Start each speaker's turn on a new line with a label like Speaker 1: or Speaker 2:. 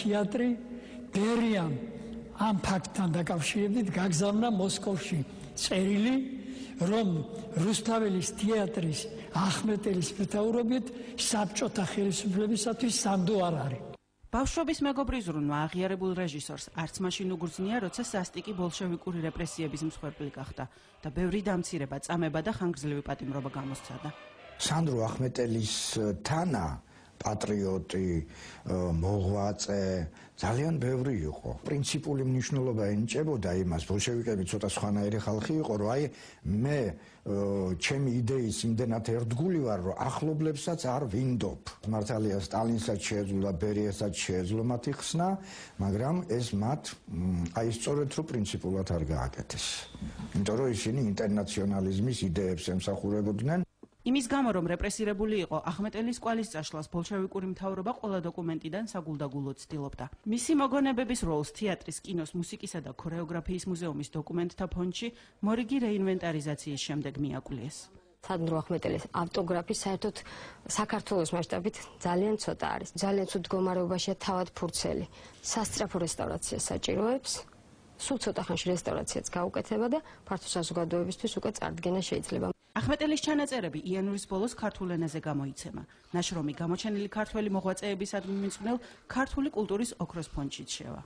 Speaker 1: თეატრი ბერიამ ამ ფაქტთან დაკავშირებით გაგზავნა მოსკოვში წერილი რომ რუსთაველის თეატრის ახმეტელის მეთაურობით საბჭოთა ხელისუფლებისათვის სანდო არ არის
Speaker 2: ბავშვობის მეგობრი ზრუნვა აღიარებულ რეჟისორს არც მაშინ უგრძნია, როცა სასტიკი ბოლშევიკური რეპრესიების მსხვერპლი გახდა და ბევრი დამცირება, წამება და ხანგრძლივი პატიმრობა გამოსცადა.
Speaker 3: სანდრო ახმეტელის თანა პატრიოტი, მოღვაწე, ძალიან ბევრი იყო. პრინციპული მნიშვნელობა ენიჭებოდა იმას, ბოლშევიკები ცოტა სხვანაირი ხალხი იყო, რომ აი მე ჩემი იდეის იმდენად ერთგული ვარ, რომ ახლობლებსაც არ ვინდობ. მართალია სტალინსაც შეეძლო ბერიასაც შეეძლო მათი ხსნა, მაგრამ ეს მათ აი სწორედ რო პრინციპულად არ გააკეთეს. იმიტომ რომ ისინი ინტერნაციონალიზმის იდეებს ემსახურებოდნენ
Speaker 2: იმის გამო რომ რეპრესირებული იყო ახმეტელის კვალის წაშლას ბოლშევიკური მთავრობა ყველა დოკუმენტიდან საგულდაგულოდ ცდილობდა. მისი მოგონებების როლს თეატრის კინოს მუსიკისა და ქორეოგრაფიის მუზეუმის დოკუმენტთა ფონდში მორიგი რეინვენტარიზაციის შემდეგ მიაკვლიეს
Speaker 4: სანდრო ახმეტელის ავტოგრაფი საერთოდ საქართველოს მასშტაბით ძალიან ცოტა არის. ძალიან ცუდ მდგომარეობაშია თავად ფურცელი. სასწრაფო რესტავრაცია საჭიროებს სულ ცოტა ხანში რესტავრაციაც გაუკეთება და ფართო საზოგადოებისთვის უკვე წარდგენა შეიძლება.
Speaker 2: ახმეტელის ჩანაწერები იანვრის ბოლოს ქართულ ენაზე გამოიცემა. ნაშრომი გამოჩენილი ქართველი მოღვაწეებისადმი მიძღვნილ ქართული კულტურის ოქროს ფონდში შევა.